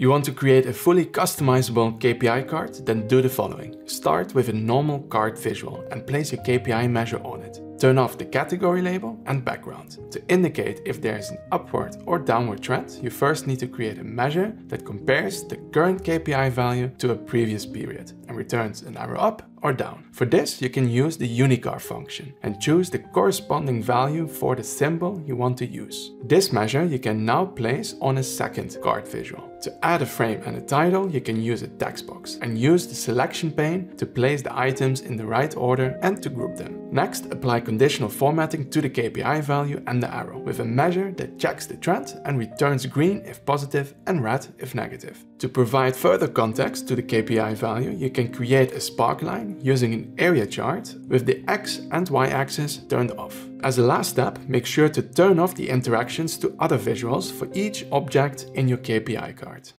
You want to create a fully customizable KPI card? Then do the following. Start with a normal card visual and place your KPI measure on it. Turn off the category label and background. To indicate if there is an upward or downward trend, you first need to create a measure that compares the current KPI value to a previous period and returns an arrow up or down. For this, you can use the UNICHAR function and choose the corresponding value for the symbol you want to use. This measure you can now place on a second card visual. To add a frame and a title, you can use a text box and use the selection pane to place the items in the right order and to group them. Next, apply conditional formatting to the KPI value and the arrow with a measure that checks the trend and returns green if positive and red if negative. To provide further context to the KPI value, you can create a sparkline using an area chart with the X and Y axis turned off. As a last step, make sure to turn off the interactions to other visuals for each object in your KPI card.